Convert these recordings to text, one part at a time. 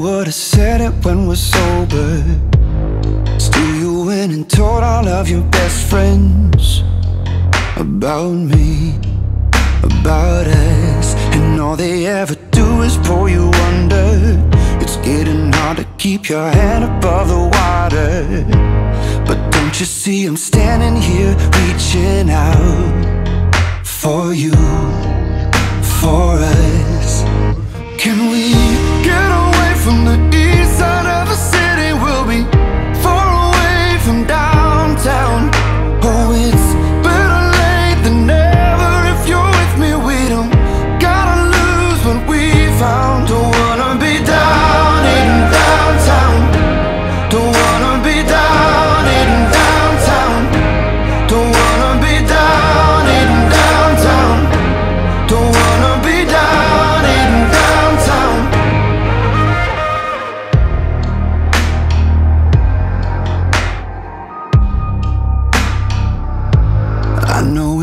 would have said it when we're sober. Still you went and told all of your best friends About me, about us. And all they ever do is pull you under. It's getting hard to keep your head above the water. But don't you see I'm standing here reaching out for you?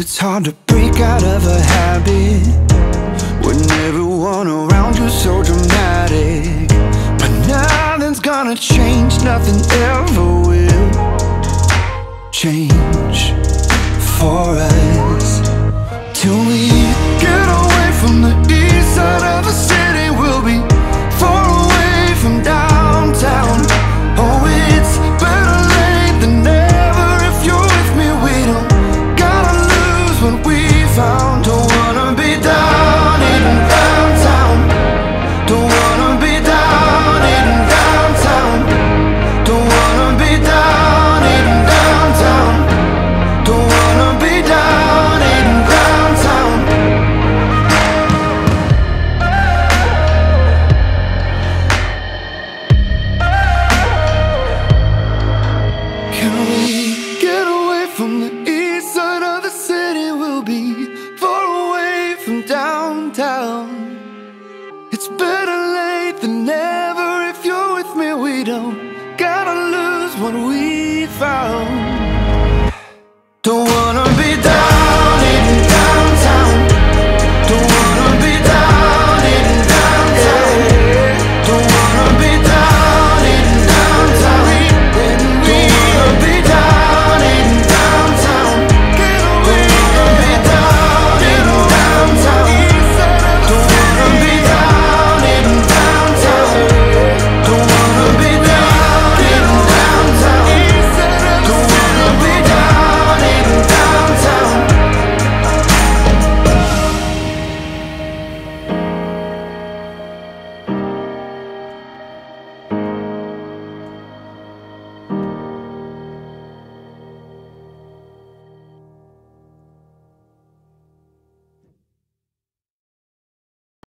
It's hard to break out of a habit when everyone around you's so dramatic. But nothing's gonna change, nothing ever will change for us don't gotta lose what we found. Don't.